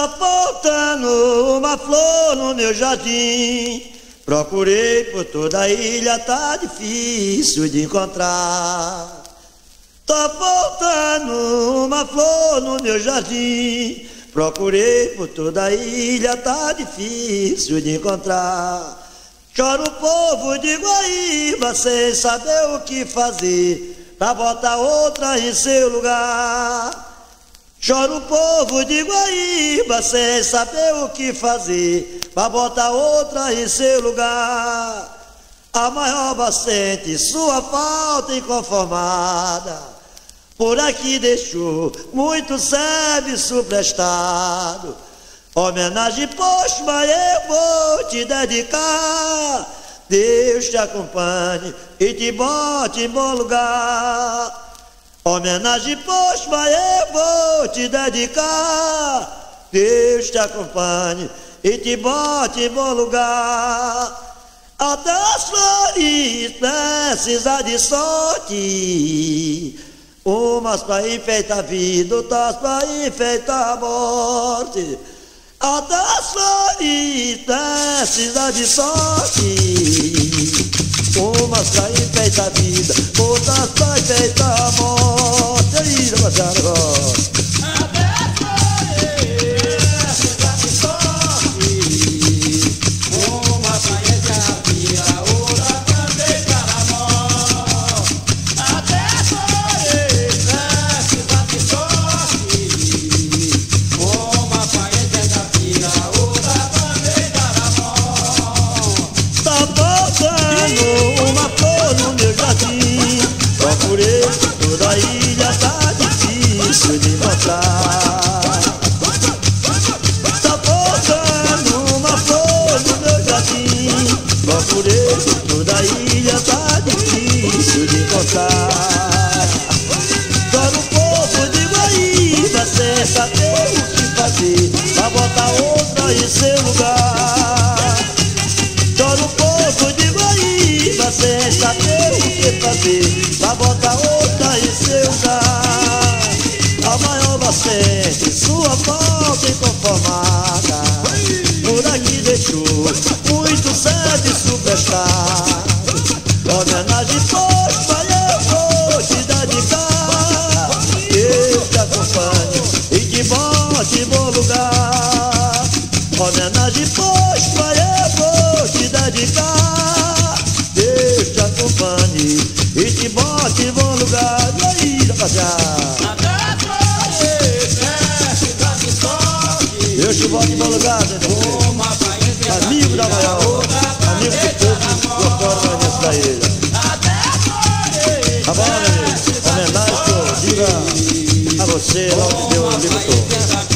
Tá faltando uma flor no meu jardim. Procurei por toda a ilha, tá difícil de encontrar. Tá faltando uma flor no meu jardim. Procurei por toda a ilha, tá difícil de encontrar. Chora o povo de Guaíba sem saber o que fazer pra botar outra em seu lugar. Chora o povo de Guaíba sem saber o que fazer pra botar outra em seu lugar. A maior sente sua falta inconformada. Por aqui deixou muito serviço prestado. Homenagem póstuma eu vou te dedicar. Deus te acompanhe e te bote em bom lugar. Homenagem póstuma eu vou te dedicar. Deus te acompanhe e te bote em bom lugar. Até as flores precisam de sorte. Umas para enfeitar a vida, outras para enfeitar a morte. Até as flores precisam de sorte. Umas pra enfeitar a vida, outras pra enfeitar Procurei toda ilha, tá difícil de encontrar. Chora o povo de Guaíba sem saber o que fazer pra botar outra em seu lugar. Chora o povo de Guaíba sem saber o que fazer Pra botar outra em seu lugar A maior sente sua falta inconformada te bote em bom lugar Meu amigo? Homenagem diga a você, logo que Deus libertou